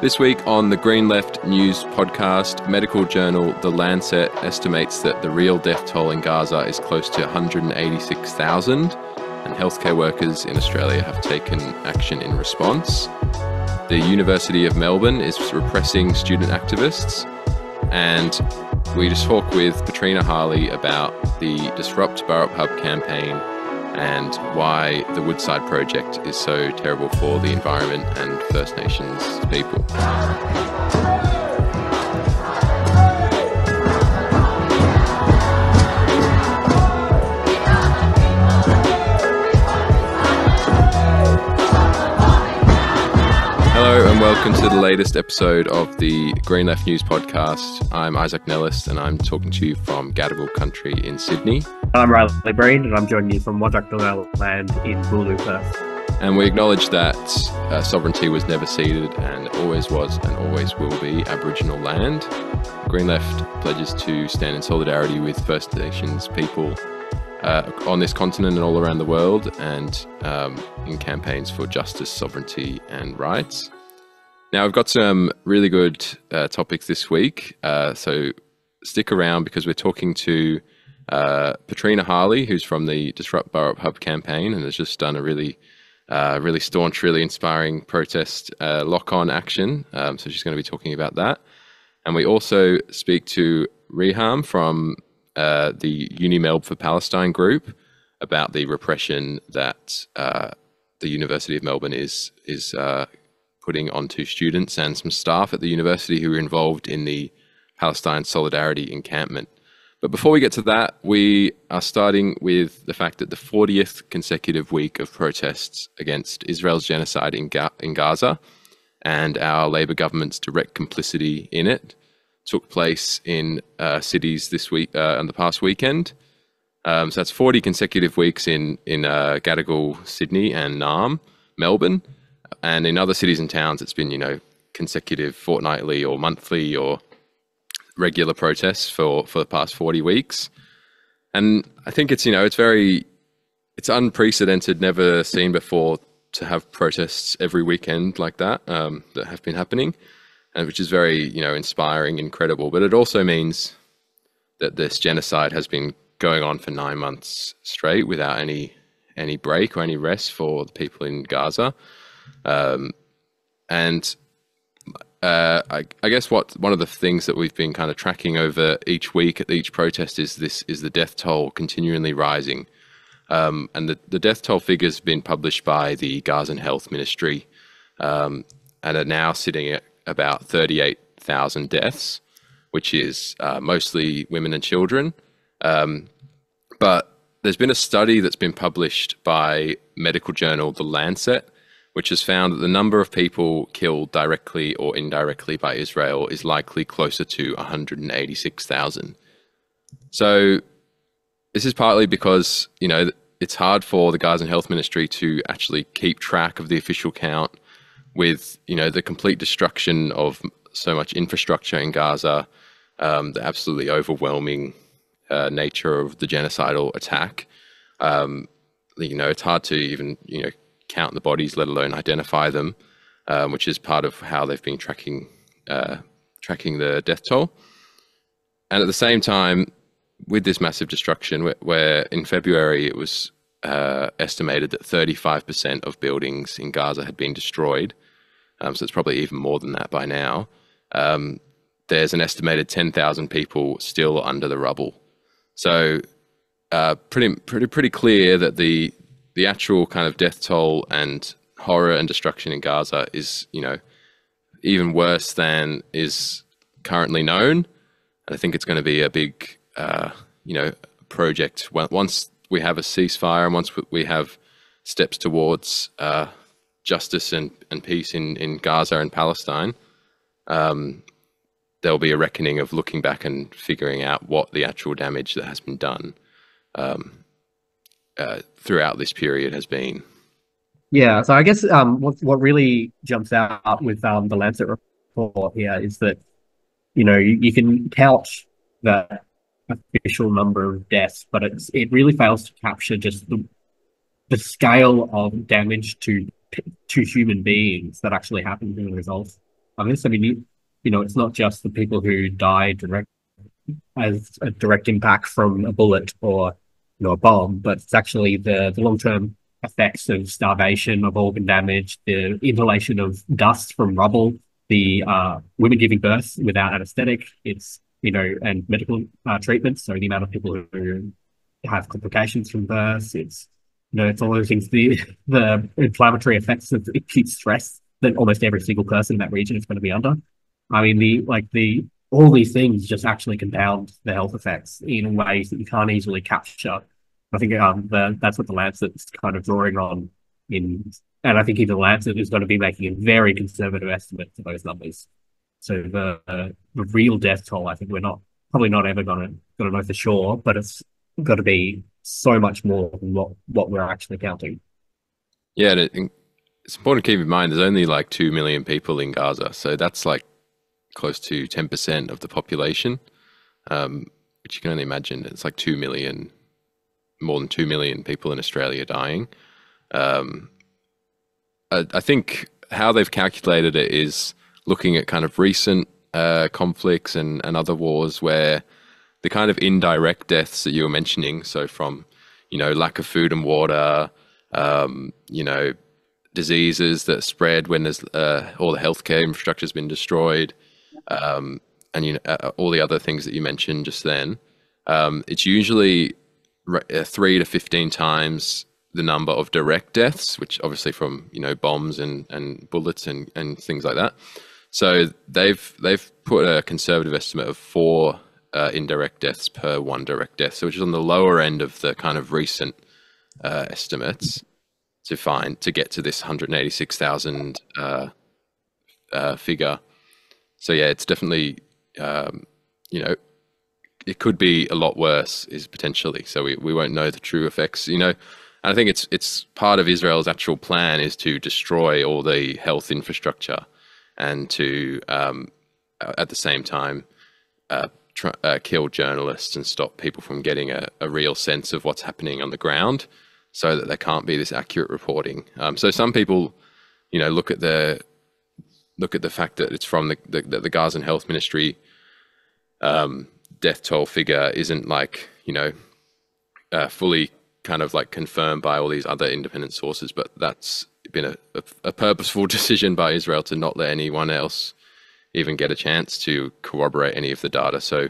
This week on the Green Left News podcast, medical journal The Lancet estimates that the real death toll in Gaza is close to 186,000, and healthcare workers in Australia have taken action in response. The University of Melbourne is repressing student activists, and we just talk with Petrina Harley about the Disrupt Burrup Hub campaign and why the Woodside project is so terrible for the environment and First Nations people. And welcome to the latest episode of the Green Left News podcast. I'm Isaac Nellist and I'm talking to you from Gadigal country in Sydney. I'm Riley Breen and I'm joining you from Whadjuk land in Boorloo, Perth. And we acknowledge that uh, sovereignty was never ceded and always was and always will be Aboriginal land. Green Left pledges to stand in solidarity with First Nations people uh, on this continent and all around the world and um, in campaigns for justice, sovereignty, and rights. Now, I've got some really good uh, topics this week, uh, so stick around because we're talking to uh, Petrina Harley, who's from the Disrupt Burrup Hub campaign and has just done a really, uh, really staunch, really inspiring protest uh, lock on action. Um, so she's going to be talking about that. And we also speak to Reham from uh, the UniMelb for Palestine group about the repression that the University of Melbourne is is putting onto students and some staff at the university who were involved in the Palestine Solidarity encampment. But before we get to that, we are starting with the fact that the 40th consecutive week of protests against Israel's genocide in, Ga- in Gaza and our Labor government's direct complicity in it took place in uh, cities this week uh, and the past weekend. Um, so that's 40 consecutive weeks in in uh, Gadigal, Sydney, and Naarm, Melbourne, and in other cities and towns, it's been you know consecutive fortnightly or monthly or regular protests for for the past 40 weeks. And i think it's you know it's very it's unprecedented never seen before to have protests every weekend like that um, that have been happening and which is very you know inspiring incredible. But it also means that this genocide has been going on for nine months straight without any any break or any rest for the people in gaza um, and uh, I, I, guess what one of the things that we've been kind of tracking over each week at each protest is this is the death toll continually rising, um, and the, the death toll figures have been published by the Gazan Health Ministry, um, and are now sitting at about thirty eight thousand deaths, which is uh, mostly women and children. Um, but there's been a study that's been published by medical journal The Lancet which has found that the number of people killed directly or indirectly by Israel is likely closer to 186,000. So this is partly because, you know, it's hard for the Gaza Health Ministry to actually keep track of the official count with, you know, the complete destruction of so much infrastructure in Gaza, um, the absolutely overwhelming uh, nature of the genocidal attack. Um, you know, it's hard to even, you know, count the bodies, let alone identify them, um, which is part of how they've been tracking uh, tracking the death toll. And at the same time, with this massive destruction, where, in February it was uh, estimated that 35% of buildings in Gaza had been destroyed, um, so it's probably even more than that by now. Um, there's an estimated 10,000 people still under the rubble. So, uh, pretty, pretty, pretty clear that the the actual kind of death toll and horror and destruction in Gaza is, you know, even worse than is currently known. And I think it's going to be a big, uh, you know, project once we have a ceasefire and once we have steps towards uh, justice and, and peace in, in Gaza and Palestine. Um, there'll be a reckoning of looking back and figuring out what the actual damage that has been done. Um, uh, throughout this period has been. Yeah, so I guess um, what what really jumps out with um, the Lancet report here is that you know you, you can count the official number of deaths, but it's it really fails to capture just the the scale of damage to to human beings that actually happened as a result on this. I mean, you, you know, it's not just the people who die direct as a direct impact from a bullet or you know a bomb, but it's actually the the long term effects of starvation, of organ damage, the inhalation of dust from rubble, the uh, women giving birth without anesthetic. It's you know, and medical uh, treatments. So the amount of people who have complications from birth, it's you know, it's all those things. The the inflammatory effects of acute stress that almost every single person in that region is going to be under. I mean, the like the all these things just actually compound the health effects in ways that you can't easily capture. I think um, the, that's what the Lancet's kind of drawing on in, and I think even the Lancet is going to be making a very conservative estimate for those numbers. So the uh, the real death toll, I think we're not probably not ever going to going to know for sure, but it's got to be so much more than what what we're actually counting. Yeah, it's important to keep in mind there's only like two million people in Gaza, so that's like close to ten percent of the population. Um, which you can only imagine. It's like two million, more than two million people in Australia dying. Um, I, I think how they've calculated it is looking at kind of recent uh, conflicts and, and other wars where the kind of indirect deaths that you were mentioning, so from, you know, lack of food and water, um, you know, diseases that spread when there's uh, all the healthcare infrastructure has been destroyed, um, and you know, uh, all the other things that you mentioned just then, um, it's usually uh, three to 15 times the number of direct deaths, which obviously from, you know, bombs and, and bullets and, and things like that. So they've they've put a conservative estimate of four uh, indirect deaths per one direct death, so which is on the lower end of the kind of recent uh, estimates to find to get to this 186,000 uh, uh, figure. So yeah, it's definitely um, you know it could be a lot worse is potentially. So we, we won't know the true effects. You know, and I think it's it's part of Israel's actual plan is to destroy all the health infrastructure and to um, at the same time uh, uh, kill journalists and stop people from getting a, a, real sense of what's happening on the ground, so that there can't be this accurate reporting. Um, so some people, you know, look at the look at the fact that it's from the the, the Gazan Health Ministry um, death toll figure isn't like you know uh, fully kind of like confirmed by all these other independent sources, but that's been a, a, a, purposeful decision by Israel to not let anyone else even get a chance to corroborate any of the data. So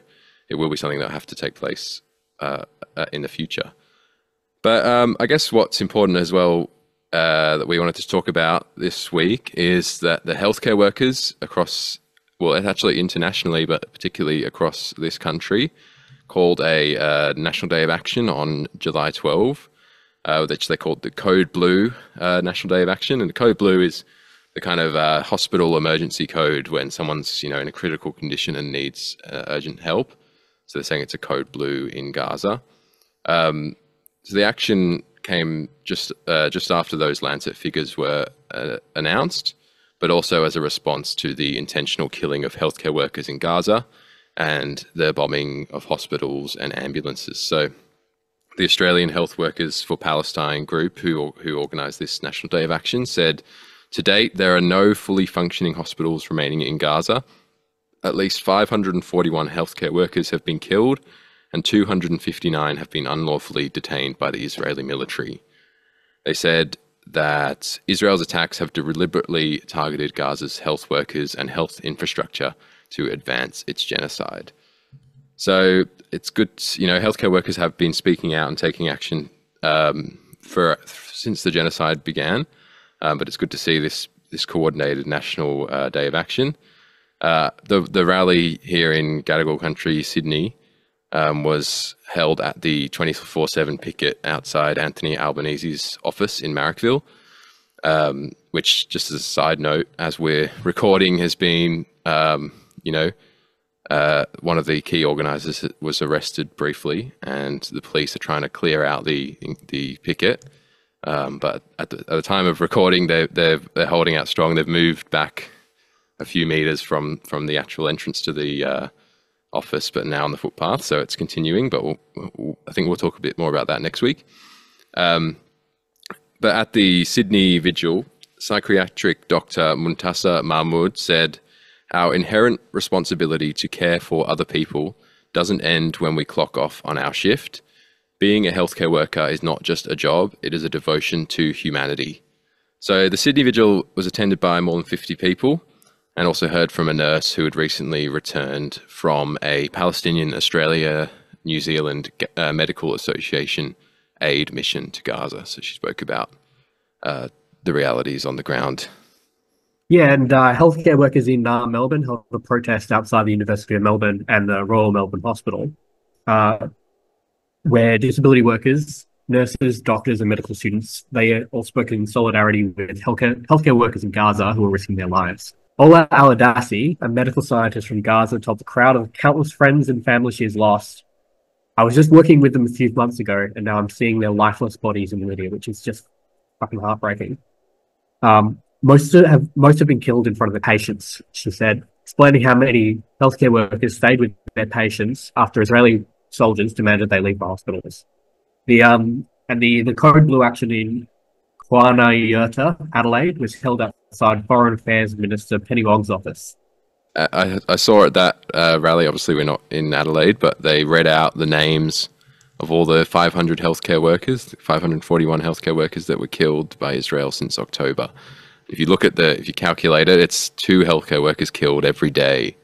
it will be something that will have to take place uh, uh, in the future. But um, I guess what's important as well uh, that we wanted to talk about this week is that the healthcare workers across, well, actually internationally, but particularly across this country, called a uh, National Day of Action on July 12 uh, which they called the Code Blue uh, National Day of Action. And the Code Blue is the kind of uh, hospital emergency code when someone's you know in a critical condition and needs uh, urgent help. So they're saying it's a Code Blue in Gaza. Um, so the action came just uh, just after those Lancet figures were uh, announced, but also as a response to the intentional killing of healthcare workers in Gaza and the bombing of hospitals and ambulances. So the Australian Health Workers for Palestine group, who, who organised this National Day of Action, said to date, there are no fully functioning hospitals remaining in Gaza. At least 541 healthcare workers have been killed, and 259 have been unlawfully detained by the Israeli military. They said that Israel's attacks have deliberately targeted Gaza's health workers and health infrastructure to advance its genocide. So it's good. You know, healthcare workers have been speaking out and taking action um, for since the genocide began. Um, but it's good to see this this coordinated national uh, day of action. Uh, the the rally here in Gadigal Country, Sydney, um, was held at the 24/7 picket outside Anthony Albanese's office in Marrickville. Um, which, just as a side note, as we're recording, has been um, you know uh, one of the key organisers was arrested briefly, and the police are trying to clear out the the picket. Um, but at the, at the, time of recording, they're, they're they're holding out strong. They've moved back a few meters from from the actual entrance to the uh, office, but now on the footpath. So it's continuing. But we'll, I think we'll talk a bit more about that next week. Um, but at the Sydney vigil, psychiatric doctor Muntasser Mahmood said Our inherent responsibility to care for other people doesn't end when we clock off on our shift. Being a healthcare worker is not just a job, it is a devotion to humanity. So the Sydney Vigil was attended by more than 50 people and also heard from a nurse who had recently returned from a Palestinian Australia New Zealand uh, Medical Association aid mission to Gaza. So she spoke about uh, the realities on the ground. Yeah, and uh, healthcare workers in uh, Melbourne held a protest outside the University of Melbourne and the Royal Melbourne Hospital, uh, where disability workers, nurses, doctors, and medical students they all spoke in solidarity with healthcare, healthcare workers in Gaza who are risking their lives. Ola Aladasi, a medical scientist from Gaza, told the crowd of countless friends and family she has lost I was just working with them a few months ago, and now I'm seeing their lifeless bodies in video, which is just fucking heartbreaking. Um, most have most have been killed in front of the patients, she said, explaining how many healthcare workers stayed with their patients after Israeli soldiers demanded they leave the hospitals. The um and the the code blue action in Kaurna Adelaide, was held outside Foreign Affairs Minister Penny Wong's office. I, I saw at that uh, rally. Obviously, we're not in Adelaide, but they read out the names of all the 500 healthcare workers, 541 healthcare workers that were killed by Israel since October. If you look at the, if you calculate it, it's two healthcare workers killed every day.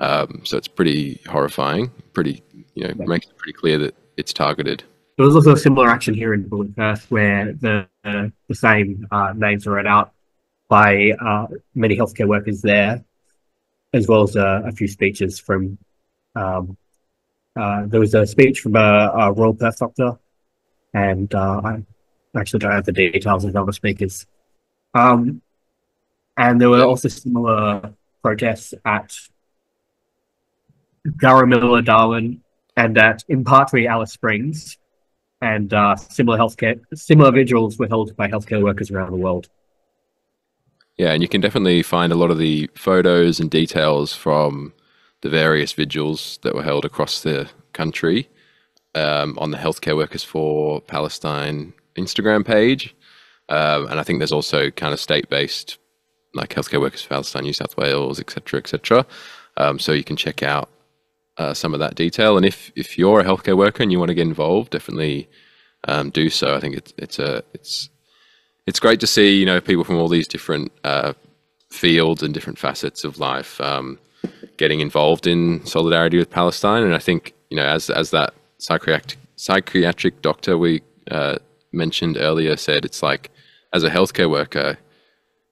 Um, so it's pretty horrifying. Pretty, you know, makes it pretty clear that it's targeted. There was also a similar action here in Perth where the uh, the same uh, names were read out by uh, many healthcare workers there as well as uh, a few speeches from. Um, uh, there was a speech from a, a Royal Perth doctor, and uh, I actually don't have the details of the other speakers. Um, and there were also similar protests at Garramilla, Darwin, and at Mparntwe, Alice Springs, and uh, similar healthcare similar vigils were held by healthcare workers around the world. Yeah, and you can definitely find a lot of the photos and details from the various vigils that were held across the country um, on the Healthcare Workers for Palestine Instagram page. Um, and I think there's also kind of state-based, like Healthcare Workers for Palestine, New South Wales, etc., etc. Um, so you can check out uh, some of that detail. And if if you're a healthcare worker and you want to get involved, definitely um, do so. I think it's it's a it's it's great to see you know people from all these different uh, fields and different facets of life um, getting involved in solidarity with Palestine. And I think you know as as that psychiatric psychiatric doctor we uh, mentioned earlier said, it's like as a healthcare worker,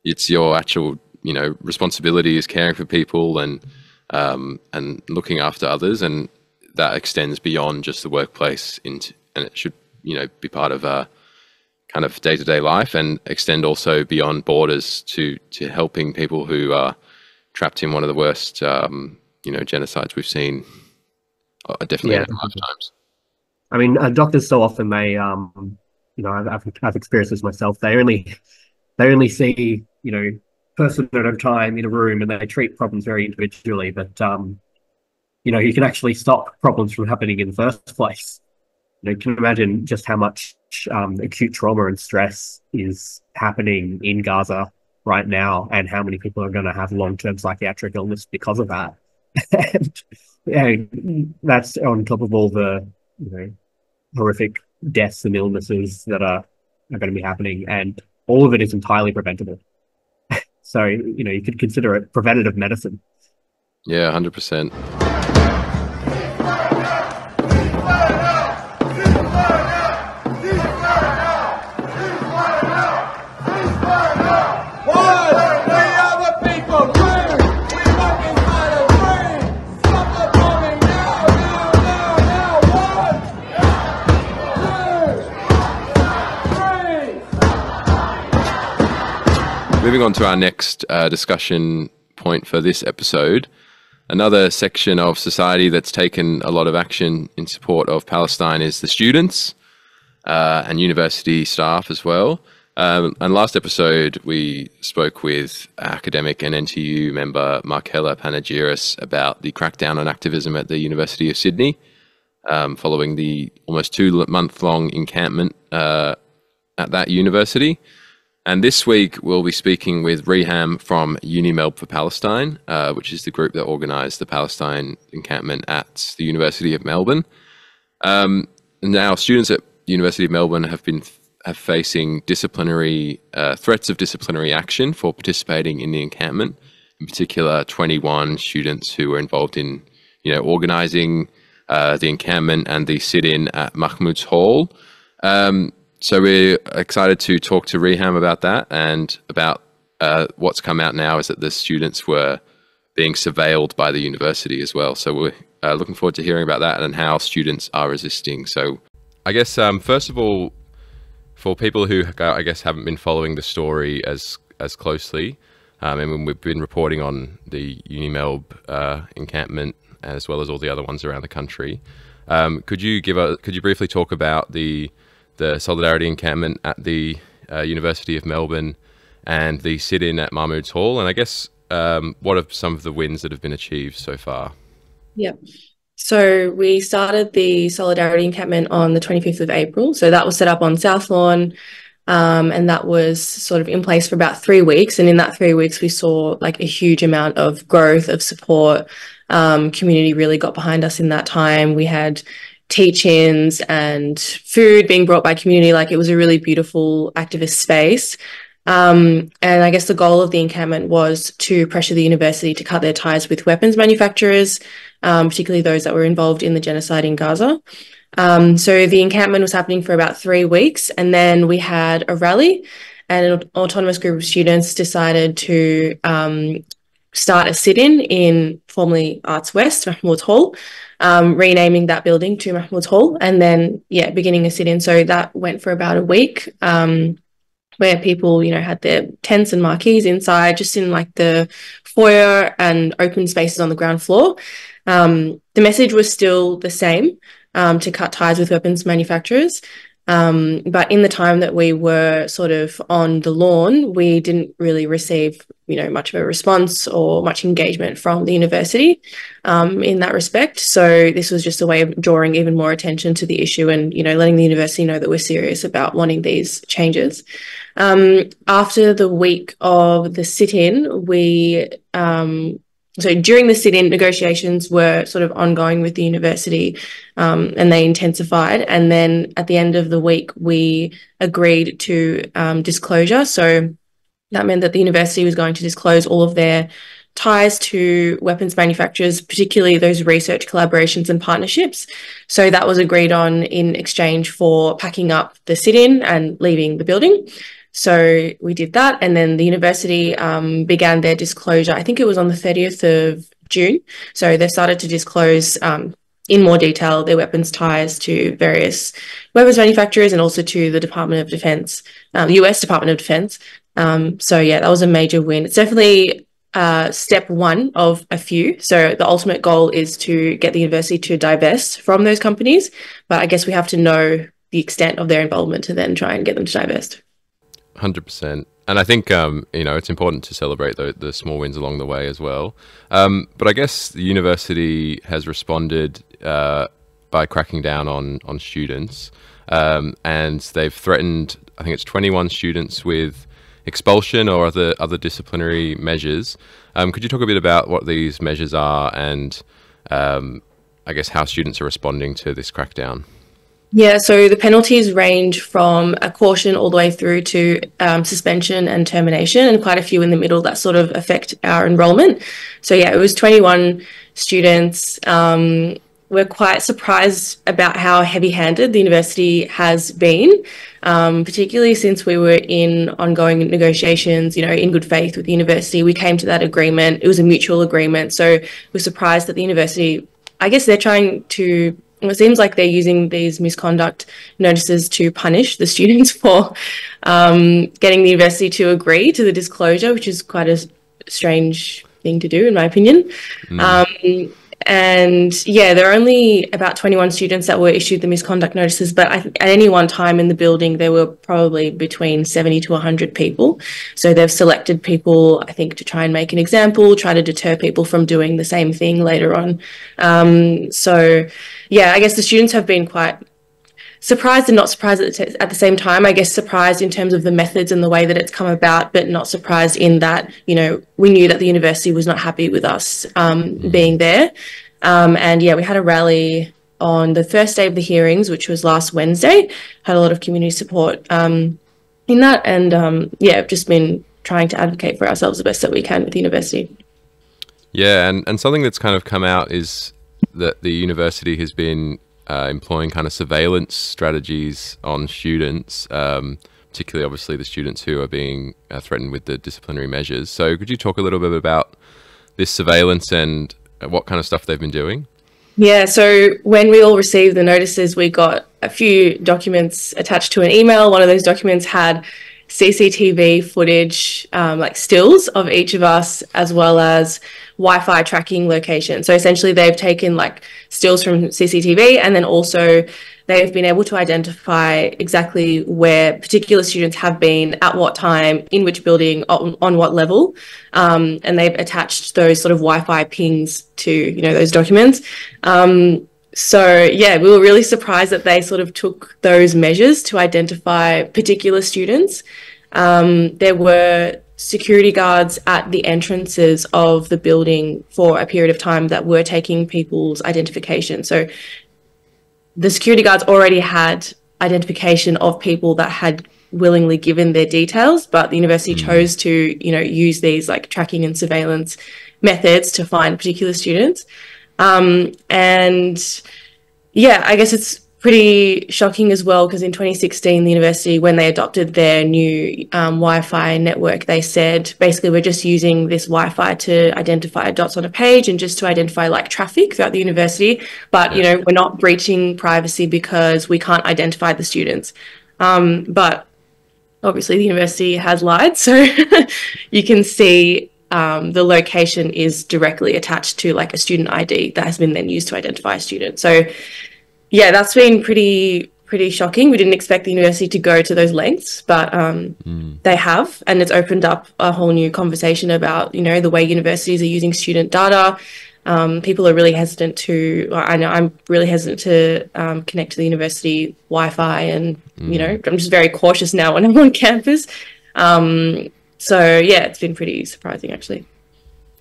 it's your actual you know responsibility is caring for people and um, and looking after others, and that extends beyond just the workplace into and it should you know be part of uh, kind of day to day life and extend also beyond borders to to helping people who are trapped in one of the worst um, you know genocides we've seen uh, definitely yeah. in our lifetimes. I mean, uh, doctors so often they um you know I've, I've, I've experienced this myself. They only they only see you know person at a time in a room and they treat problems very individually. But um you know you can actually stop problems from happening in the first place. You, can imagine just how much um, acute trauma and stress is happening in Gaza right now, and how many people are going to have long term psychiatric illness because of that. and yeah, that's on top of all the you know horrific deaths and illnesses that are, are going to be happening, and all of it is entirely preventable. so you know you could consider it preventative medicine. Yeah, hundred percent. Moving on to our next uh, discussion point for this episode, another section of society that's taken a lot of action in support of Palestine is the students uh, and university staff as well. Um, and last episode, we spoke with academic and NTEU member Markella Panagiris about the crackdown on activism at the University of Sydney, um, following the almost two month long encampment uh, at that university. And this week we'll be speaking with Reham from UniMelb for Palestine, uh, which is the group that organised the Palestine encampment at the University of Melbourne. Um, now, students at University of Melbourne have been have facing disciplinary uh, threats of disciplinary action for participating in the encampment. In particular, 21 students who were involved in, you know, organising uh, the encampment and the sit-in at Mahmoud's Hall. Um, so we're excited to talk to Reham about that and about uh, what's come out now is that the students were being surveilled by the university as well. So we're uh, looking forward to hearing about that and how students are resisting. So I guess um, first of all, for people who I guess haven't been following the story as as closely, um, and we've been reporting on the Unimelb uh, encampment as well as all the other ones around the country. Um, could you give a could you briefly talk about the the solidarity encampment at the uh, University of Melbourne and the sit-in at Mahmoud's Hall, and I guess um, what are some of the wins that have been achieved so far? Yeah. So we started the Solidarity encampment on the 25th of April. So that was set up on South Lawn. Um, and that was sort of in place for about three weeks. And in that three weeks, we saw like a huge amount of growth, of support. Um, community really got behind us in that time. We had teach-ins and food being brought by community. Like it was a really beautiful activist space. Um, and I guess the goal of the encampment was to pressure the university to cut their ties with weapons manufacturers, um, particularly those that were involved in the genocide in Gaza. Um, so the encampment was happening for about three weeks, and then we had a rally, and an autonomous group of students decided to um, start a sit-in in formerly Arts West, Mahmoud's Hall, um, renaming that building to Mahmoud's Hall, and then yeah, beginning a sit-in. So that went for about a week. Um, where people, you know, had their tents and marquees inside, just in like the foyer and open spaces on the ground floor. Um, the message was still the same um, to cut ties with weapons manufacturers. Um, but in the time that we were sort of on the lawn, we didn't really receive, you know, much of a response or much engagement from the university um, in that respect. So this was just a way of drawing even more attention to the issue and, you know, letting the university know that we're serious about wanting these changes. Um, after the week of the sit-in, we um, so during the sit-in negotiations were sort of ongoing with the university um, and they intensified and then at the end of the week we agreed to um, disclosure so that meant that the university was going to disclose all of their ties to weapons manufacturers particularly those research collaborations and partnerships so that was agreed on in exchange for packing up the sit-in and leaving the building so we did that. And then the university um, began their disclosure, I think it was on the 30th of June. So they started to disclose um, in more detail their weapons ties to various weapons manufacturers and also to the Department of Defense, um, US Department of Defense. Um, so yeah, that was a major win. It's definitely uh, step one of a few. So the ultimate goal is to get the university to divest from those companies. But I guess we have to know the extent of their involvement to then try and get them to divest. Hundred percent, and I think um, you know it's important to celebrate the, the small wins along the way as well. Um, but I guess the university has responded uh, by cracking down on on students, um, and they've threatened. I think it's twenty one students with expulsion or other other disciplinary measures. Um, could you talk a bit about what these measures are and um, I guess how students are responding to this crackdown? Yeah, so the penalties range from a caution all the way through to um, suspension and termination, and quite a few in the middle that sort of affect our enrolment. So, yeah, it was 21 students. Um, we're quite surprised about how heavy handed the university has been, um, particularly since we were in ongoing negotiations, you know, in good faith with the university. We came to that agreement, it was a mutual agreement. So, we're surprised that the university, I guess they're trying to it seems like they're using these misconduct notices to punish the students for um, getting the university to agree to the disclosure, which is quite a strange thing to do, in my opinion. Mm. Um, and yeah, there are only about 21 students that were issued the misconduct notices, but I, think at any one time in the building, there were probably between 70 to 100 people. So they've selected people, I think, to try and make an example, try to deter people from doing the same thing later on. Um, so yeah, I guess the students have been quite surprised and not surprised at the, at the same time. I guess surprised in terms of the methods and the way that it's come about, but not surprised in that, you know, we knew that the university was not happy with us um, mm-hmm. being there. Um, and yeah, we had a rally on the first day of the hearings, which was last Wednesday, had a lot of community support um, in that. And um, yeah, just been trying to advocate for ourselves the best that we can with the university. Yeah, and, and something that's kind of come out is that the university has been uh, employing kind of surveillance strategies on students, um, particularly obviously the students who are being uh, threatened with the disciplinary measures. So, could you talk a little bit about this surveillance and what kind of stuff they've been doing? Yeah, so when we all received the notices, we got a few documents attached to an email. One of those documents had CCTV footage, um, like stills of each of us, as well as Wi-Fi tracking location. So essentially, they've taken like stills from CCTV, and then also they've been able to identify exactly where particular students have been at what time, in which building, on, on what level, um, and they've attached those sort of Wi-Fi pings to you know those documents. Um, so yeah, we were really surprised that they sort of took those measures to identify particular students. Um, there were security guards at the entrances of the building for a period of time that were taking people's identification. So the security guards already had identification of people that had willingly given their details, but the university mm. chose to, you know, use these like tracking and surveillance methods to find particular students. Um, and yeah, I guess it's pretty shocking as well because in 2016, the university, when they adopted their new um, Wi Fi network, they said basically we're just using this Wi Fi to identify dots on a page and just to identify like traffic throughout the university. But, you know, we're not breaching privacy because we can't identify the students. Um, but obviously, the university has lied. So you can see um, the location is directly attached to like a student ID that has been then used to identify a student. So yeah, that's been pretty pretty shocking. We didn't expect the university to go to those lengths, but um, mm. they have, and it's opened up a whole new conversation about you know the way universities are using student data. Um, people are really hesitant to. I know I'm really hesitant to um, connect to the university Wi-Fi, and mm. you know I'm just very cautious now when I'm on campus. Um, so yeah, it's been pretty surprising actually.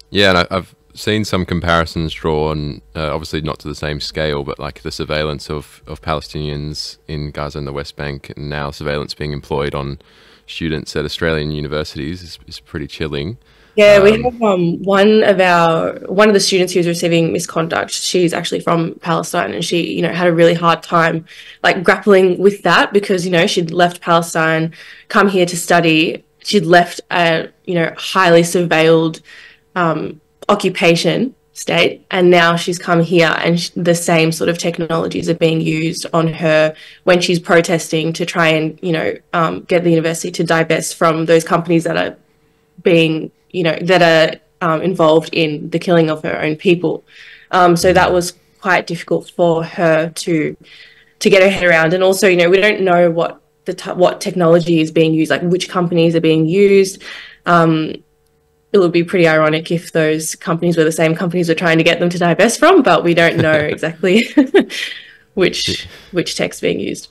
Yeah, and I, have seen some comparisons drawn, uh, obviously not to the same scale, but like the surveillance of, of Palestinians in Gaza and the West Bank, and now surveillance being employed on students at Australian universities is, is pretty chilling. Yeah, um, we have um, one of our one of the students who's receiving misconduct. She's actually from Palestine, and she, you know, had a really hard time like grappling with that because you know she'd left Palestine, come here to study, she'd left a you know highly surveilled um, occupation state and now she's come here and sh- the same sort of technologies are being used on her when she's protesting to try and you know um, get the university to divest from those companies that are being you know that are um, involved in the killing of her own people. Um, so that was quite difficult for her to to get her head around. And also you know we don't know what the t- what technology is being used, like which companies are being used. Um, it would be pretty ironic if those companies were the same companies we're trying to get them to divest from, but we don't know exactly which which tech's being used.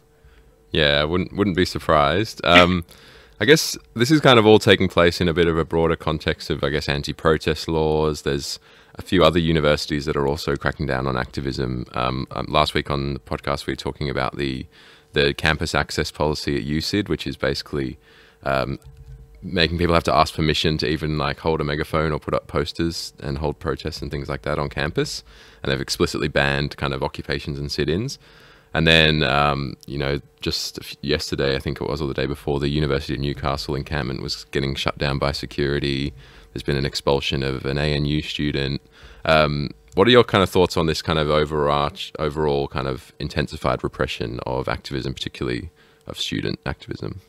Yeah, I wouldn't wouldn't be surprised. Um, I guess this is kind of all taking place in a bit of a broader context of, I guess, anti-protest laws. There's a few other universities that are also cracking down on activism. Um, um, last week on the podcast, we were talking about the the campus access policy at USyd, which is basically um, making people have to ask permission to even like hold a megaphone or put up posters and hold protests and things like that on campus. And they've explicitly banned kind of occupations and sit-ins. And then, um, you know, just yesterday, I think it was, or the day before, the University of Newcastle encampment was getting shut down by security. There's been an expulsion of an ANU student. Um, what are your kind of thoughts on this kind of overarch, overall kind of intensified repression of activism, particularly of student activism?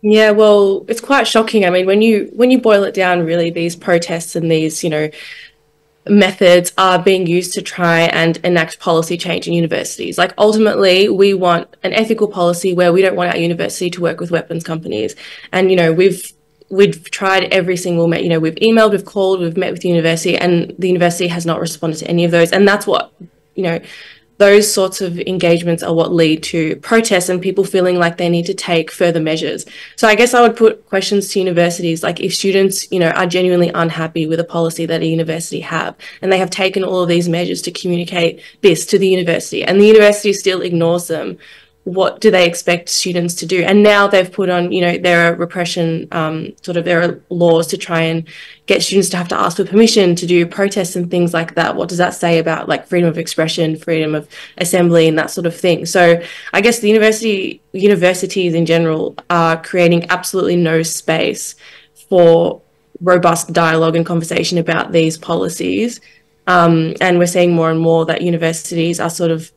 Yeah, well, it's quite shocking. I mean, when you when you boil it down, really, these protests and these, you know, methods are being used to try and enact policy change in universities. Like ultimately, we want an ethical policy where we don't want our university to work with weapons companies. And you know, we've we've tried every single, you know, we've emailed, we've called, we've met with the university, and the university has not responded to any of those. And that's what, you know, those sorts of engagements are what lead to protests and people feeling like they need to take further measures. So I guess I would put questions to universities like if students, you know, are genuinely unhappy with a policy that a university have and they have taken all of these measures to communicate this to the university and the university still ignores them, what do they expect students to do? And now they've put on, you know, there are repression, um, sort of, there are laws to try and get students to have to ask for permission to do protests and things like that. What does that say about like freedom of expression, freedom of assembly, and that sort of thing? So I guess the university, universities in general, are creating absolutely no space for robust dialogue and conversation about these policies. Um, and we're seeing more and more that universities are sort of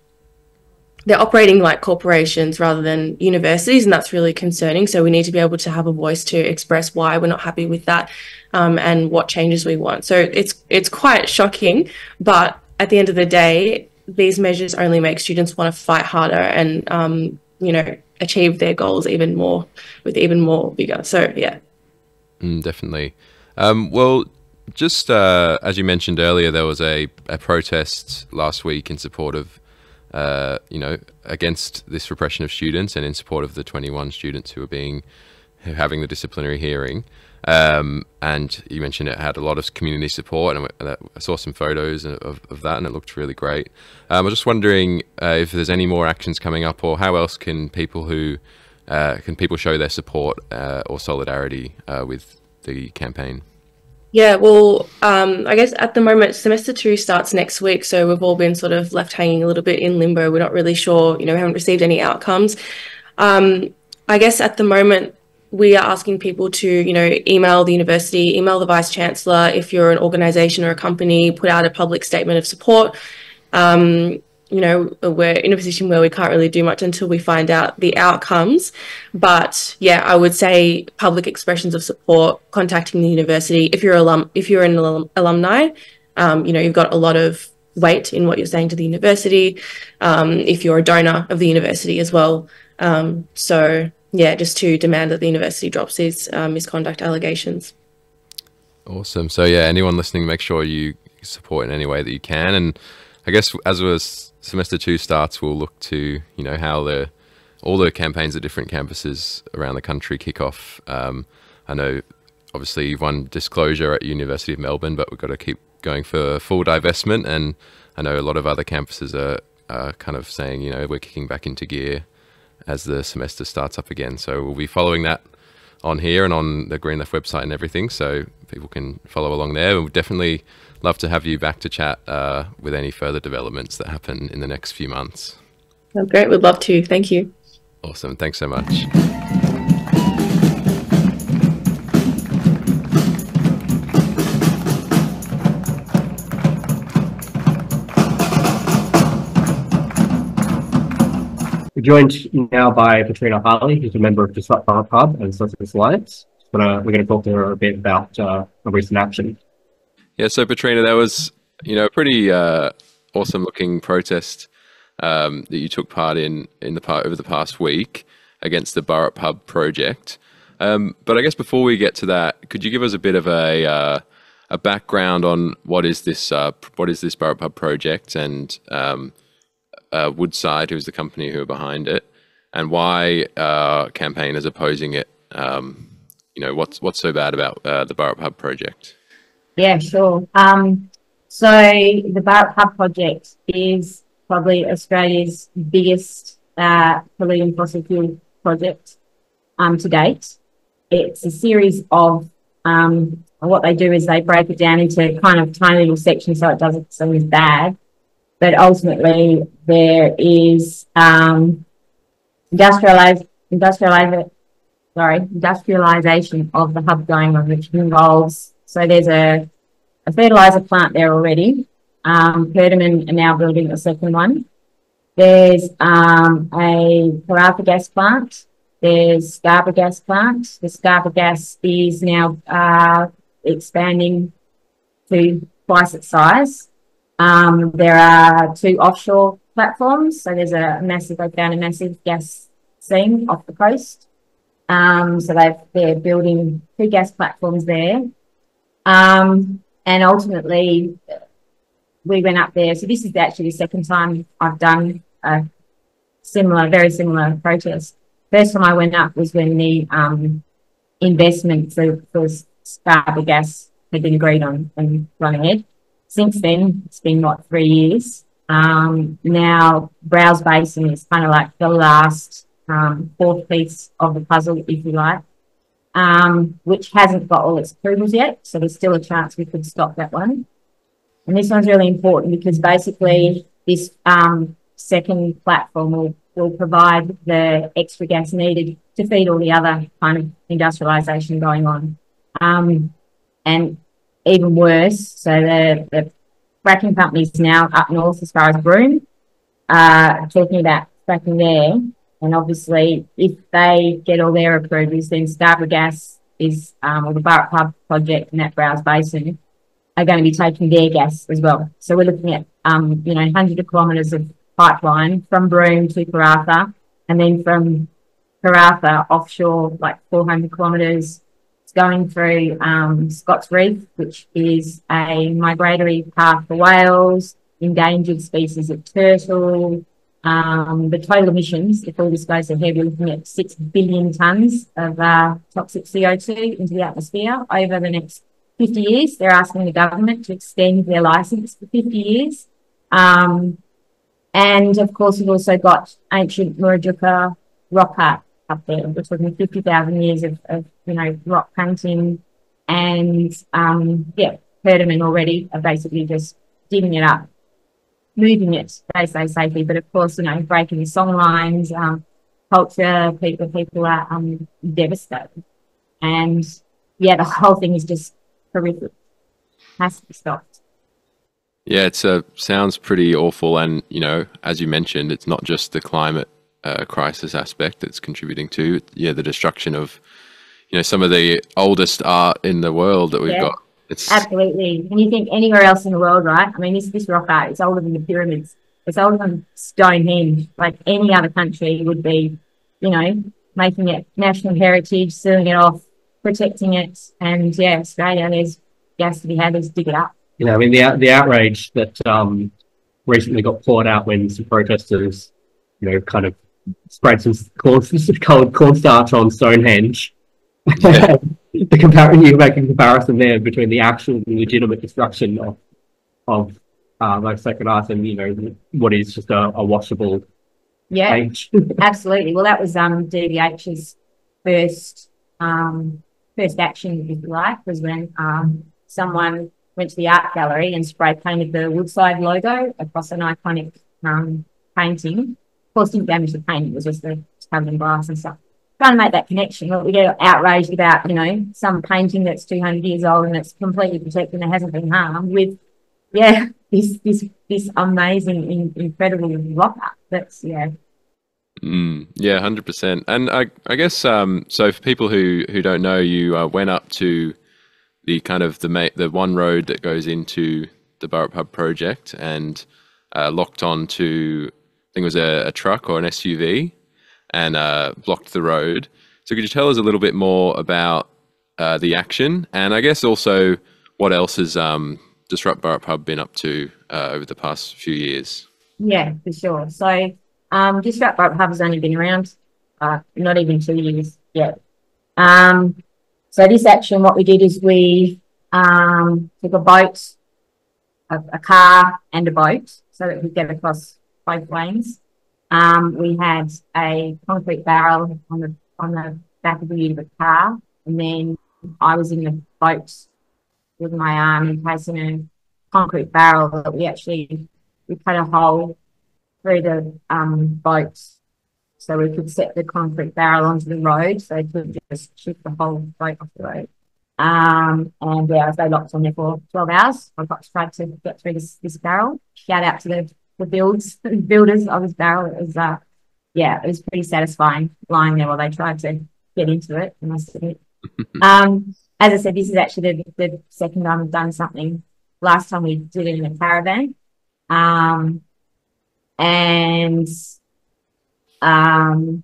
they're operating like corporations rather than universities, and that's really concerning. So we need to be able to have a voice to express why we're not happy with that um, and what changes we want. So it's it's quite shocking, but at the end of the day, these measures only make students want to fight harder and um, you know achieve their goals even more with even more vigor. So yeah, mm, definitely. Um, well, just uh, as you mentioned earlier, there was a, a protest last week in support of uh, you know, against this repression of students and in support of the 21 students who are being having the disciplinary hearing. Um, and you mentioned it had a lot of community support, and I saw some photos of, of that, and it looked really great. Um, I was just wondering uh, if there's any more actions coming up, or how else can people who uh, can people show their support uh, or solidarity uh, with the campaign? Yeah, well, um, I guess at the moment, semester two starts next week. So we've all been sort of left hanging a little bit in limbo. We're not really sure, you know, we haven't received any outcomes. Um, I guess at the moment, we are asking people to, you know, email the university, email the vice chancellor. If you're an organization or a company, put out a public statement of support. Um, you know, we're in a position where we can't really do much until we find out the outcomes. But yeah, I would say public expressions of support, contacting the university. If you're alum, if you're an alum, alumni, um, you know, you've got a lot of weight in what you're saying to the university. Um, if you're a donor of the university as well. Um, so yeah, just to demand that the university drops these uh, misconduct allegations. Awesome. So yeah, anyone listening, make sure you support in any way that you can. And I guess as was semester two starts, we'll look to you know how the all the campaigns at different campuses around the country kick off. Um, I know obviously you've won disclosure at University of Melbourne, but we've got to keep going for full divestment. And I know a lot of other campuses are, are kind of saying you know we're kicking back into gear as the semester starts up again. So we'll be following that on here and on the Green Left website and everything, so people can follow along there. We'll definitely love to have you back to chat uh, with any further developments that happen in the next few months. Oh, great. We'd love to. Thank you. Awesome. Thanks so much. We're joined now by Petrina Harley, who's a member of Disrupt Burrup Hub and Socialist Alliance. but We're going to talk to her a bit about uh, a recent action. Yeah, so Petrina, that was you know a pretty uh, awesome looking protest um, that you took part in in the part over the past week against the Burrup Hub project. Um, but I guess before we get to that, could you give us a bit of a uh, a background on what is this uh, what is this Burrup Hub project and um, uh, Woodside, who's the company who are behind it, and why uh, campaigners opposing it? Um, you know, what's what's so bad about uh, the Burrup Hub project? Yeah, sure. Um, so the Burrup Hub project is probably Australia's biggest uh, polluting fossil fuel project um, to date. It's a series of um, what they do is they break it down into kind of tiny little sections so it doesn't seem as bad. But ultimately, there is um, industrialize, sorry, industrialization of the hub going on, which involves so there's a, a fertilizer plant there already. Um, Perdaman are now building a second one. There's um, a Karratha gas plant. There's Scarborough gas plant. The Scarborough gas is now uh, expanding to twice its size. Um, there are two offshore platforms. So there's a massive, they found a massive gas seam off the coast. Um, so they've, they're building two gas platforms there. Um, and ultimately, we went up there. So this is actually the second time I've done a similar, very similar protest. First time I went up was when the um, investment for, for Scarborough Gas had been agreed on and run ahead. Since then, it's been what three years. Um, now Browse Basin is kind of like the last um, fourth piece of the puzzle, if you like, um, which hasn't got all its approvals yet. So there's still a chance we could stop that one. And this one's really important because basically this um, second platform will, will provide the extra gas needed to feed all the other kind of industrialisation going on. Um, and even worse, so the, fracking companies now up north as far as Broome are uh, talking about fracking there. And obviously, if they get all their approvals, then Scarborough Gas is, um, or the Burrup Hub project in that Browse Basin are going to be taking their gas as well. So we're looking at, um, you know, hundreds of kilometres of pipeline from Broome to Karratha, and then from Karratha offshore, like 400 kilometres. Going through um, Scott's Reef, which is a migratory path for whales, endangered species of turtle. Um, the total emissions, if all this goes ahead, we're looking at 6 billion tonnes of uh, toxic CO2 into the atmosphere over the next 50 years. They're asking the government to extend their license for 50 years. Um, and of course, we've also got ancient Murujuga rock art up there. We're talking 50,000 years of, of, you know, rock painting. And um, yeah, Perdaman already are basically just digging it up, moving it, they say safely. But of course, you know, breaking the song lines, um, culture, people, people are um, devastated. And yeah, the whole thing is just horrific. Has to be stopped. Yeah, it uh, sounds pretty awful, and you know, as you mentioned, it's not just the climate uh, crisis aspect that's contributing to yeah the destruction of you know some of the oldest art in the world that we've yeah, got. It's absolutely. And you think anywhere else in the world, right? I mean, this this rock art is older than the pyramids. It's older than Stonehenge. Like any other country would be, you know, making it national heritage, sealing it off, protecting it, and yeah, Australia, there's gas to be had. Let's dig it up. You know, I mean, the the outrage that um, recently got poured out when some protesters, you know, kind of spread some corn, cold cornstarch on Stonehenge. Yeah. the comparison you make a comparison there between the actual legitimate destruction of of uh, like sacred art and you know what is just a, a washable yeah absolutely well that was um DBH's first um first action you like was when um someone went to the art gallery and spray painted the Woodside logo across an iconic um, painting. Course, didn't damage the painting, it was just the covered glass and stuff. Trying to make that connection. But we get outraged about, you know, some painting that's 200 years old and it's completely protected and hasn't been harmed with, yeah, this this this amazing, in, incredible rock art. That's, yeah. Mm, yeah, hundred percent. And I, I guess um, so. For people who who don't know, you uh, went up to the kind of the ma- the one road that goes into the Burrup Hub project and uh, locked on to think it was a, a truck or an SUV and uh, blocked the road. So could you tell us a little bit more about uh, the action and I guess also what else has um, Disrupt Burrup Hub been up to uh, over the past few years? Yeah, for sure. So um, Disrupt Burrup Hub has only been around uh, not even two years yet. Um, so this action, what we did is we um, took a boat, a, a, car and a boat so that we could get across both lanes. Um, we had a concrete barrel on the on the back of the the car, and then I was in the boat with my arm encasing a concrete barrel that we actually we cut a hole through the um, boat so we could set the concrete barrel onto the road so they could just shift the whole boat off the road. Um, and yeah, they locked on there for 12 hours. I got tried to get through this, this barrel. Shout out to the, the builds, builders of this barrel. It was, uh, yeah, it was pretty satisfying lying there while they tried to get into it. um, as I said, this is actually the, the second time I've done something. Last time we did it in a caravan. Um, and um,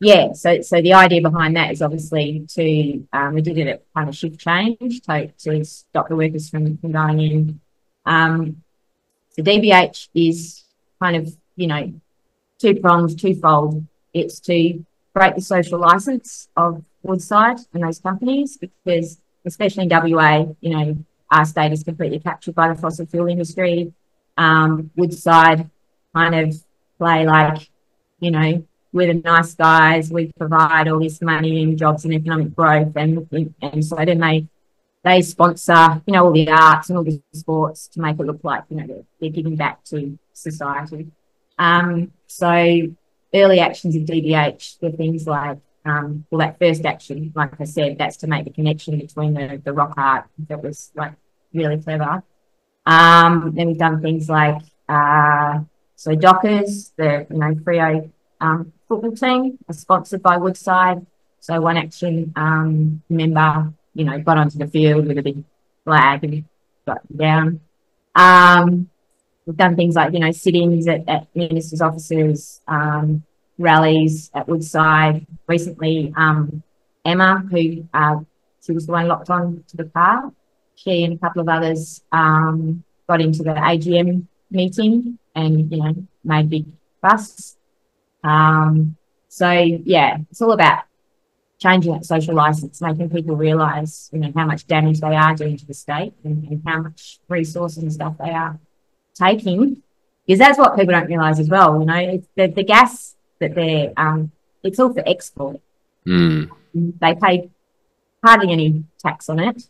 yeah, so so the idea behind that is obviously to um, we did it at kind of shift change to, to stop the workers from, from going in. Um, So DBH is kind of, you know, two prongs, twofold. It's to break the social license of Woodside and those companies because, especially in WA, you know, our state is completely captured by the fossil fuel industry. Um, Woodside kind of play like, you know, we're the nice guys, we provide all this money and jobs and economic growth. And, and so then they they sponsor, you know, all the arts and all the sports to make it look like, you know, they're, they're giving back to society. Um, so early actions of DBH were things like, um, well, that first action, like I said, that's to make the connection between the, the rock art that was like really clever. Um, then we've done things like, uh, so Dockers, the, you know, Freo um, football team are sponsored by Woodside. So one action um, member you know, got onto the field with a big flag and got down. Um, we've done things like, you know, sit-ins at, at ministers' offices, um, rallies at Woodside. Recently, um, Emma, who uh, she was the one locked on to the car, she and a couple of others um, got into the AGM meeting and, you know, made big fuss. Um, so, yeah, it's all about changing that social license, making people realise, you know, how much damage they are doing to the state and, and how much resources and stuff they are taking. Because that's what people don't realise as well. You know, it's the, the gas that they're, um, it's all for export. Mm. They pay hardly any tax on it.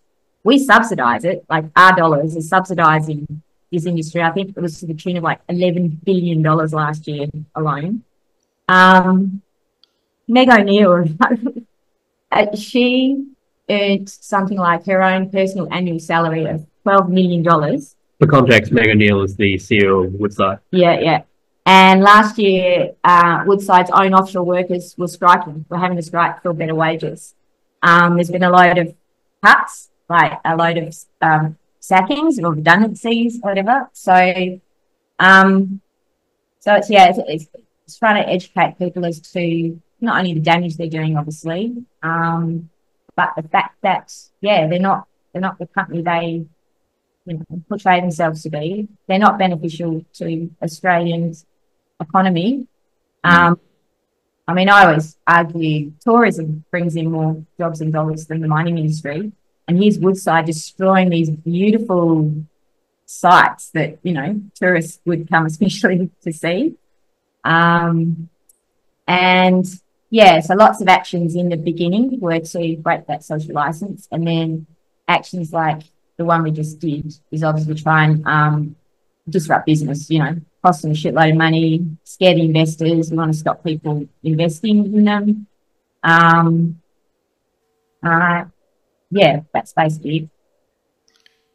We subsidise it, like our dollars is subsidising this industry. I think it was to the tune of like $11 billion last year alone. Um, Meg O'Neill Uh, she earned something like her own personal annual salary of $12 million. For context, Meg O'Neill is the CEO of Woodside. Yeah, yeah. And last year, uh, Woodside's own offshore workers were striking, were having a strike for better wages. Um, there's been a load of cuts, like a load of um, sackings or redundancies, or whatever. So, um, so it's yeah, it's, it's, it's trying to educate people as to not only the damage they're doing, obviously, um, but the fact that yeah, they're not they're not the company they you know, portray themselves to be. They're not beneficial to Australians' economy. Mm. Um, I mean, I always argue tourism brings in more jobs and dollars than the mining industry. And here's Woodside destroying these beautiful sites that, you know, tourists would come especially to see. Um, and yeah, so lots of actions in the beginning were to break that social license, and then actions like the one we just did is obviously try and um, disrupt business. You know, costing a shitload of money, scare the investors. We want to stop people investing in them. Um, uh, yeah, that's basically it.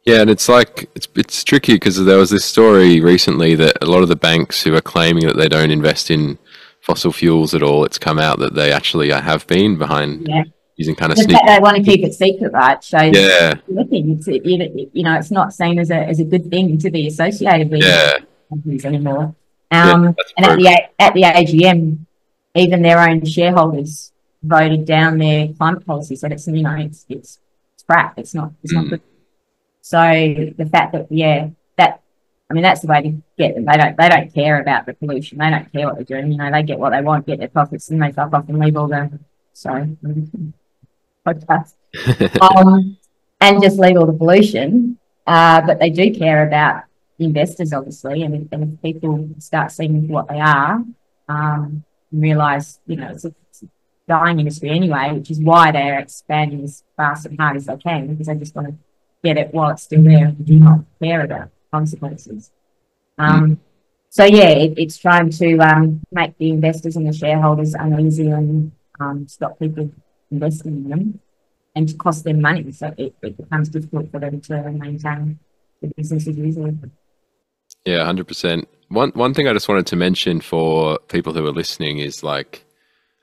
Yeah, and it's like it's it's tricky because there was this story recently that a lot of the banks who are claiming that they don't invest in fossil fuels at all, it's come out that they actually have been behind yeah. using kind of. Fact they want to keep it secret, right? So yeah. It's, you know, it's not seen as a as a good thing to be associated with yeah. companies anymore. Um, yeah, and at the at the AGM, even their own shareholders voted down their climate policy. So it's you know it's it's, it's crap. It's not it's mm. not good. So the fact that yeah I mean, that's the way to get them. They don't they don't care about the pollution. They don't care what they're doing. You know, they get what they want, get their profits, and they fuck off and leave all the sorry podcast um, and just leave all the pollution. Uh, but they do care about investors, obviously, and if, and if people start seeing what they are, um, and realise, you know, it's a, it's a dying industry anyway, which is why they're expanding as fast and hard as they can because they just want to get it while it's still there and do not care about consequences. Um, so yeah, it, it's trying to um, make the investors and the shareholders uneasy and um, stop people investing in them and to cost them money. So it, it becomes difficult for them to maintain the business as usual. Yeah, hundred percent. One one thing I just wanted to mention for people who are listening is like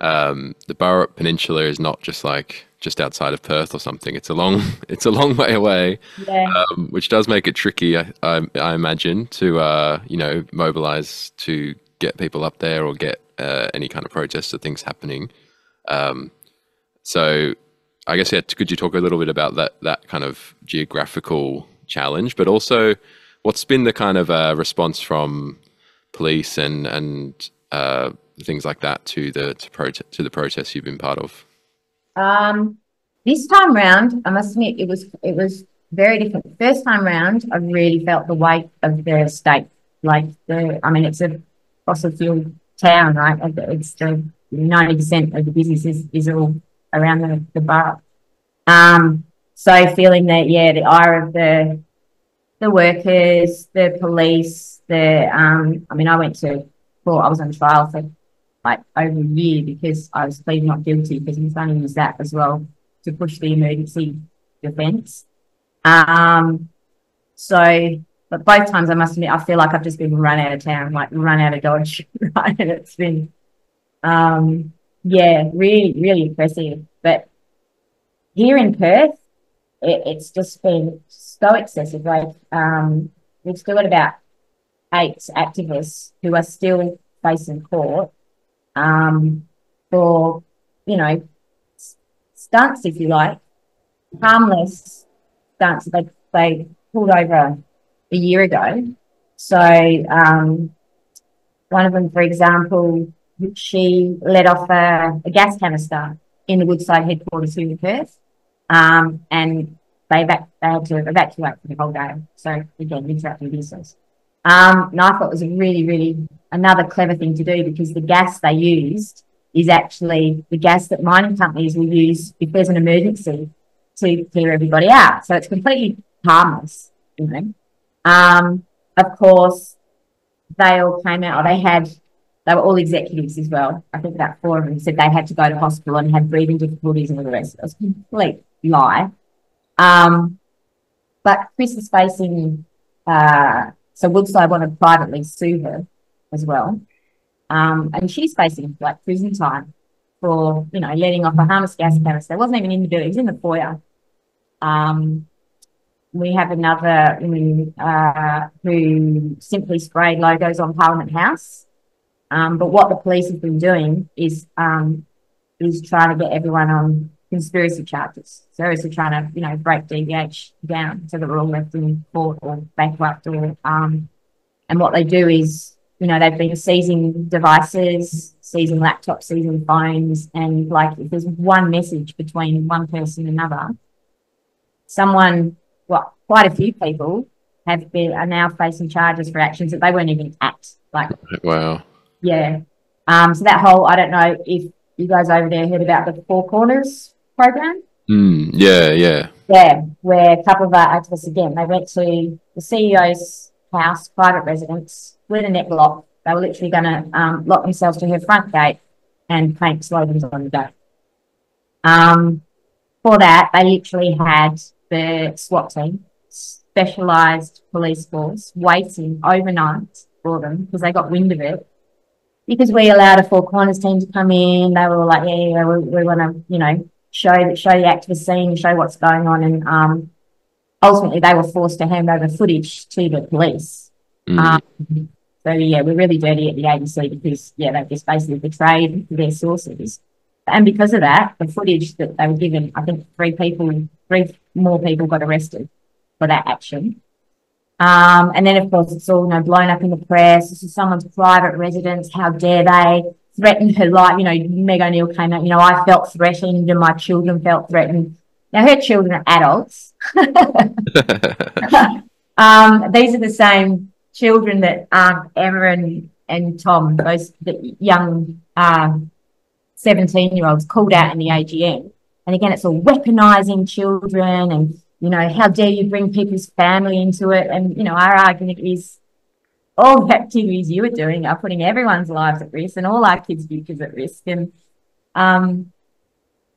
um, the Burrup Peninsula is not just like just outside of Perth or something. It's a long it's a long way away, yeah. um, which does make it tricky. I, I, I imagine to uh, you know mobilize to get people up there or get uh, any kind of protests or things happening. Um, so I guess yeah, could you talk a little bit about that that kind of geographical challenge, but also What's been the kind of uh, response from police and and uh, things like that to the to, prote- to the protests you've been part of? Um, this time round, I must admit, it was it was very different. First time round, I really felt the weight of the state. Like the, I mean, it's a fossil fuel town, right? It's the ninety percent of the business is, is all around the, the bar. Um, so feeling that, yeah, the ire of the the workers, the police, the um, I mean, I went to well, I was on trial for like over a year because I was pleading not guilty because my son used that as well to push the emergency defence. Um, so, but both times I must admit, I feel like I've just been run out of town, like run out of Dodge, right? And it's been, um, yeah, really, really impressive. But here in Perth, it, it's just been so excessive. Like, um, we've still got about eight activists who are still facing court um, for, you know, stunts, if you like, harmless stunts they, they pulled over a year ago. So, um, one of them, for example, she let off a, a gas canister in the Woodside headquarters here in Perth. Um, and they, they had to evacuate for the whole day. So, again, interrupting business. Um, and I thought it was a really, really another clever thing to do because the gas they used is actually the gas that mining companies will use if there's an emergency to clear everybody out. So it's completely harmless, you know. Um, of course, they all came out, or they had, they were all executives as well. I think about four of them said they had to go to hospital and had breathing difficulties and all the rest. It was a complete lie. Um, but Chris is facing, uh, so Woodside want to privately sue her as well. Um, and she's facing like prison time for, you know, letting off a harmless gas canister. It wasn't even in the building, it was in the foyer. Um, we have another uh, who simply sprayed logos on Parliament House. Um, but what the police have been doing is um, is trying to get everyone on conspiracy charges. Seriously trying to, you know, break DBH down so that we're all left in court or bankrupt or um and what they do is, you know, they've been seizing devices, seizing laptops, seizing phones, and like if there's one message between one person and another, someone well, quite a few people have been are now facing charges for actions that they weren't even at. Like wow. Yeah. Um, so that whole I don't know if you guys over there heard about the Four Corners program. Mm, yeah, yeah. Yeah, where a couple of our activists, again, they went to the CEO's house, private residence, with a net lock. They were literally going to um, lock themselves to her front gate and paint slogans on the gate. Um, for that, they literally had the SWAT team, specialised police force, waiting overnight for them because they got wind of it. Because we allowed a Four Corners team to come in, they were like, yeah, yeah we, we want to, you know, show show the activist scene, show what's going on, and um, ultimately they were forced to hand over footage to the police. Mm. Um, so yeah, we're really dirty at the agency because yeah, they just basically betrayed their sources, and because of that, the footage that they were given, I think three people, three more people got arrested for that action. Um, and then of course it's all you know blown up in the press. This is someone's private residence. How dare they? Threatened her life. You know, Meg O'Neill came out, you know, I felt threatened and my children felt threatened. Now, her children are adults. um, these are the same children that um, Emma and, and Tom, those young 17 um, year olds, called out in the AGM. And again, it's all weaponizing children and, you know, how dare you bring people's family into it? And, you know, our argument is all the activities you were doing are putting everyone's lives at risk and all our kids' futures at risk. And um,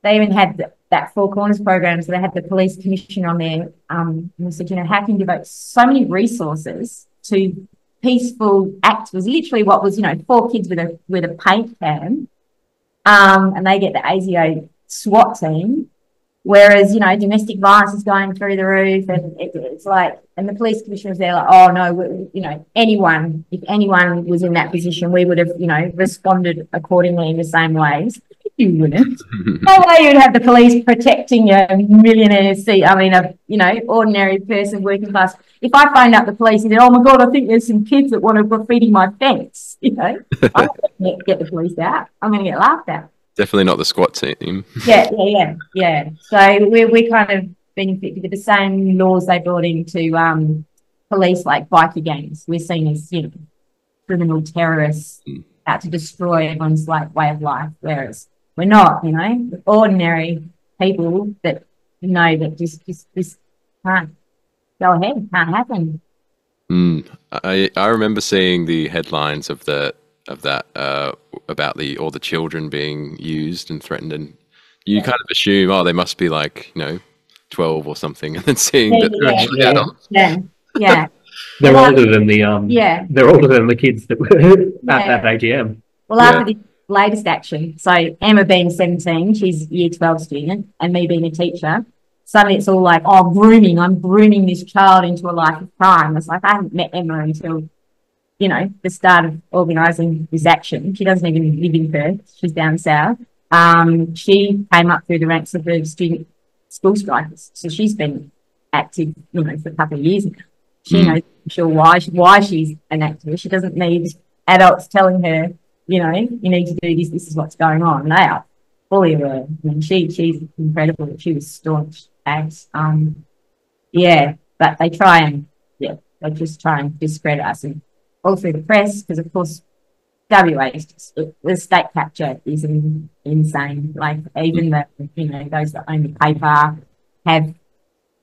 they even had that Four Corners program, so they had the police commission on there. Um, and said, you know, how can you devote so many resources to peaceful acts? Was literally what was, you know, four kids with a with a paint can, um, and they get the ASIO SWAT team Whereas, you know, domestic violence is going through the roof and it, it's like, and the police commissioner was there like, oh no, you know, anyone, if anyone was in that position, we would have, you know, responded accordingly in the same ways. You wouldn't. No way you'd have the police protecting a millionaire seat. I mean, a you know ordinary person, working class. If I find out the police and then, oh my god, I think there's some kids that want to graffiti my fence, you know, I'm going to get the police out. I'm going to get laughed at. Definitely not the SWAT team. Yeah, yeah, yeah, yeah. So we're we're kind of benefiting with the same laws they brought into um, police like biker gangs. We're seen as you know criminal terrorists Mm. out to destroy everyone's like way of life, whereas we're not. You know, ordinary people that know that just just this can't go ahead, can't happen. Mm. I I remember seeing the headlines of the of that uh, about the all the children being used and threatened, and you Yeah. kind of assume, oh, they must be like you know, twelve or something, and then seeing Yeah, that they're yeah, actually yeah. adults. Yeah, yeah, They're Well, older than the um. yeah. They're older than the kids that were at Yeah. that AGM. Well, Yeah. after the latest action, so Emma being 17, she's year 12 student, and me being a teacher, suddenly it's all like, oh, grooming, I'm grooming this child into a life of crime. It's like, I haven't met Emma until, you know, the start of organising this action. She doesn't even live in Perth, she's down south. Um, she came up through the ranks of the student school strikers. So she's been active, you know, for a couple of years now. She Mm. knows for sure why, why she's an activist. She doesn't need adults telling her, you know, you need to do this, this is what's going on. They are fully aware. I mean, she, she's incredible. She was staunch as, um, yeah, but they try and, yeah, they just try and discredit us and all through the press, because of course, WA is just, it, the state capture is in, insane. Like even the, you know, those that own the paper have,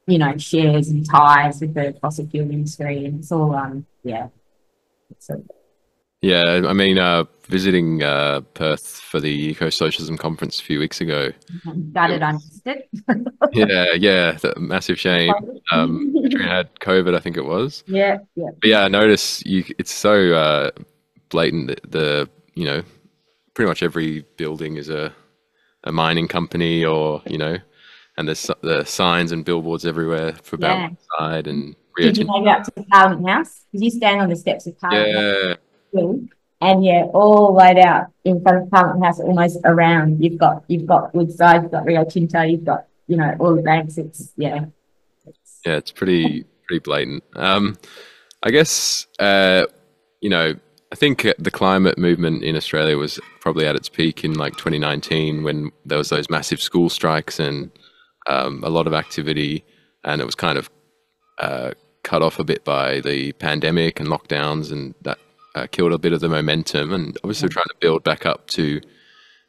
you know, shares and ties with the fossil fuel industry and it's all, um, yeah. Yeah, I mean, uh, visiting uh, Perth for the Ecosocialism conference a few weeks ago. gutted I missed it. Yeah, yeah, massive shame. Um, had COVID, I think it was. yeah, yeah. But yeah, I notice you. It's so uh, blatant that the you know, pretty much every building is a a mining company, or you know, and there's the signs and billboards everywhere for Yeah. Side and Rio Did you it up to Parliament House? Did you stand on the steps of Parliament House. And yeah, all laid out in front of Parliament House, almost around. You've got you've got Woodside, you've got Rio Tinto, you've got you know all the banks. It's yeah, it's, yeah, it's pretty pretty blatant. Um, I guess uh, you know, I think the climate movement in Australia was probably at its peak in like 2019 when there was those massive school strikes and um, a lot of activity, and it was kind of uh, cut off a bit by the pandemic and lockdowns, and that uh, killed a bit of the momentum. And obviously, trying to build back up to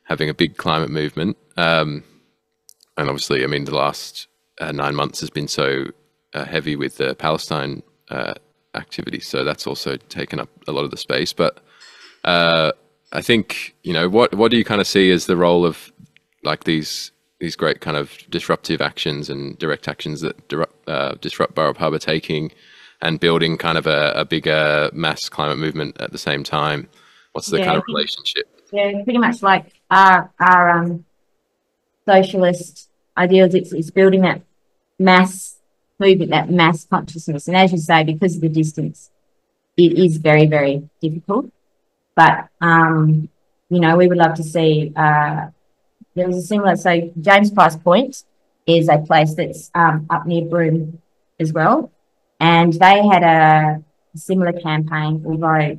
having a big climate movement. Um, and obviously, I mean, the last uh, nine months has been so uh, heavy with the Palestine uh, activity, so that's also taken up a lot of the space. But uh, I think you know what what do you kind of see as the role of like these these great kind of disruptive actions and direct actions that uh, disrupt Burrup Hub are taking and building kind of a, a bigger mass climate movement at the same time. What's the Yeah, kind of relationship? yeah, pretty much like our our um socialist ideals. It's it's building that mass movement, that mass consciousness, and as you say, because of the distance, it is very very difficult. But um, you know, we would love to see. Uh, there was a similar. So James Price Point is a place that's um, up near Broome as well, and they had a similar campaign, although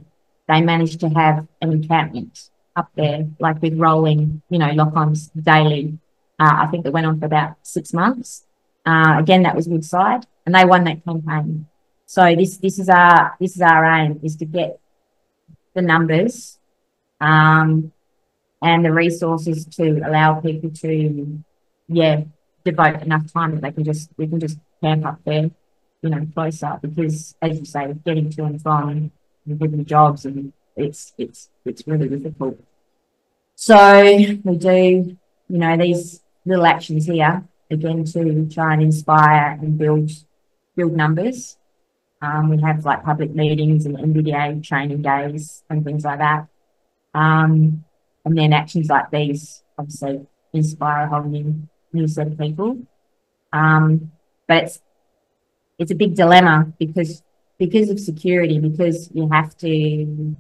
they managed to have an encampment up there, like with rolling, you know, lock-ons daily. Uh, I think it went on for about six months. Uh, again, that was Woodside, and they won that campaign. So this this is our this is our aim is to get the numbers um, and the resources to allow people to, yeah, devote enough time that they can just we can just camp up there, you know, closer because as you say, getting to and from and giving jobs and it's it's it's really difficult. So we do, you know, these little actions here again to try and inspire and build build numbers. Um, we have like public meetings and NVDA training days and things like that. Um, and then actions like these obviously inspire a whole new new set of people. Um, but it's it's a big dilemma because because of security, because you have to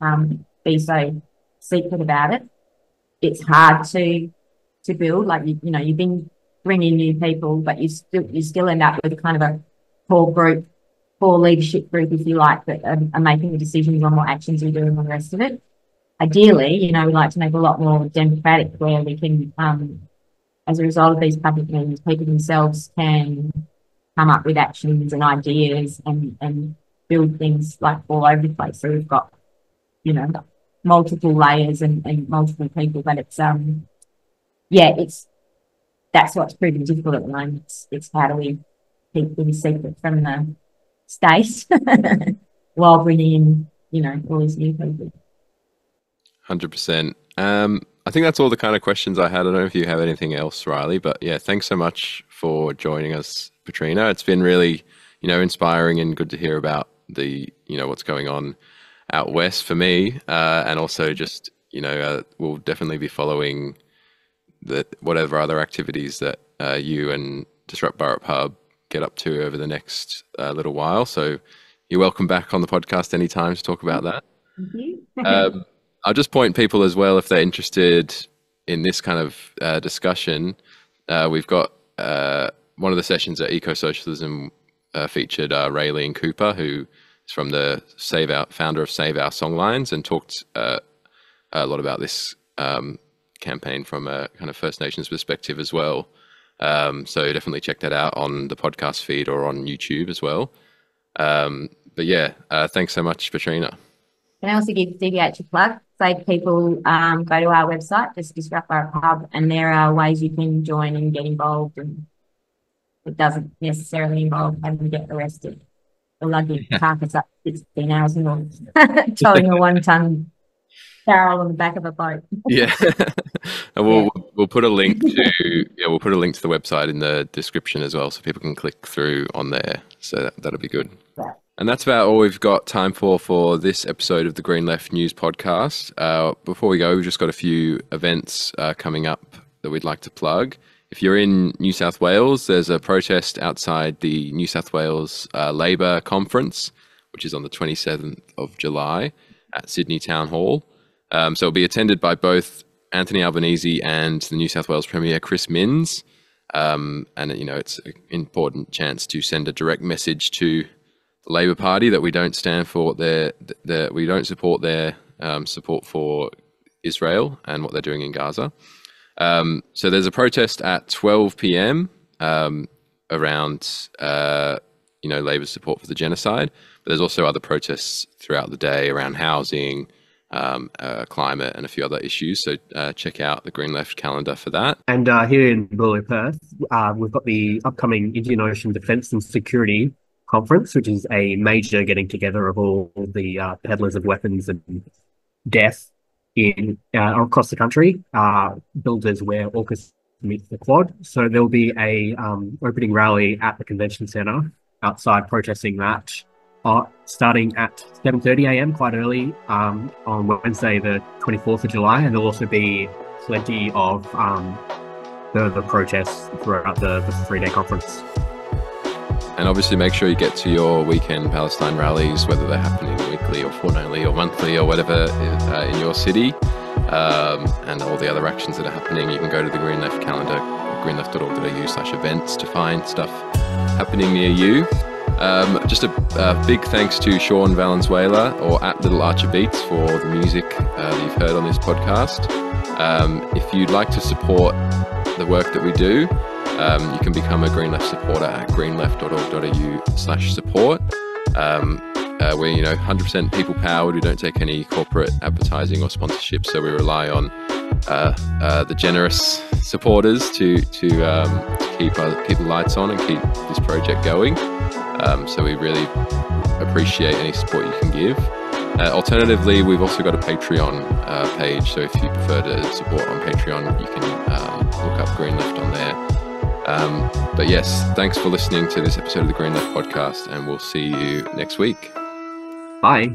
um, be so secret about it. it's hard to to build. Like you, you know, you've been bringing new people, but you still you still end up with a kind of a core group, core leadership group, if you like, that are, are making the decisions on what actions we do and the rest of it. Ideally, you know, we like to make a lot more democratic, where we can, um, as a result of these public meetings, people themselves can come up with actions and ideas and and build things like all over the place. So we've got, you know, multiple layers and, and multiple people, but it's um yeah, it's that's what's proving difficult at the moment. It's, it's how do we keep things secret from the state while bringing in, you know, all these new people. Hundred percent. Um, I think that's all the kind of questions I had. I don't know if you have anything else, Riley, but yeah, thanks so much for joining us, Petrina. It's been really, you know, inspiring and good to hear about the, you know, what's going on out west for me, uh, and also just, you know, uh, we'll definitely be following the whatever other activities that uh, you and Disrupt Burrup Hub get up to over the next uh, little while. So you're welcome back on the podcast anytime to talk about that. um, I'll just point people as well if they're interested in this kind of uh, discussion. Uh, we've got uh, one of the sessions at Ecosocialism uh, featured uh, Raelene Cooper, who is from the Save Our founder of Save Our Songlines, and talked uh, a lot about this um, campaign from a kind of First Nations perspective as well. Um, so definitely check that out on the podcast feed or on YouTube as well. Um, but yeah, uh, thanks so much, Petrina. Can I also give DBH a plug? Say people um, go to our website, just Disrupt Burrup Hub, and there are ways you can join and get involved. And it doesn't necessarily involve having to get arrested The luggage yeah. carcass up 16 hours or towing a one ton barrel on the back of a boat. yeah. and we'll yeah. we'll put a link to yeah, we'll put a link to the website in the description as well so people can click through on there. So that, that'll be good. Yeah. And that's about all we've got time for for this episode of the Green Left News podcast. Uh, before we go, we've just got a few events uh, coming up that we'd like to plug. If you're in New South Wales, there's a protest outside the New South Wales uh, Labor Conference, which is on the 27th of July at Sydney Town Hall. Um, so it'll be attended by both Anthony Albanese and the New South Wales Premier Chris Minns. Um, and you know, it's an important chance to send a direct message to the Labor Party that we don't stand for their, that we don't support their um, support for Israel and what they're doing in Gaza. Um, so there's a protest at 12 p.m. Um, around uh, you know Labor's support for the genocide, but there's also other protests throughout the day around housing, um, uh, climate, and a few other issues. So uh, check out the Green Left calendar for that. And uh, here in Boorloo Perth, uh, we've got the upcoming Indian Ocean Defence and Security Conference, which is a major getting together of all the uh, peddlers of weapons and death in uh, across the country. builders where AUKUS meets the Quad. So there'll be a um, opening rally at the convention centre outside protesting that uh, starting at 7.30 a.m. quite early um, on Wednesday, the 24th of July. And there'll also be plenty of um, the, the protests throughout the, the three-day conference. And obviously make sure you get to your weekend Palestine rallies, whether they're happening weekly or fortnightly or monthly or whatever uh, in your city. Um, and all the other actions that are happening. You can go to the Green Left calendar, greenleft.org.au slash events to find stuff happening near you. Um, just a, a, big thanks to Sean Valenzuela or at Little Archer Beats for the music uh, that you've heard on this podcast. Um, if you'd like to support the work that we do, um, you can become a Green Left supporter at greenleft.org.au slash support. Um, uh, we're, you know, 100% people powered. We don't take any corporate advertising or sponsorship, so we rely on uh, uh, the generous supporters to to, um, to keep uh, keep the lights on and keep this project going. Um, so we really appreciate any support you can give. Uh, alternatively, we've also got a Patreon uh, page. So if you prefer to support on Patreon, you can um, look up Green Left on there. Um, but yes, thanks for listening to this episode of the Green Left podcast, and we'll see you next week. Bye.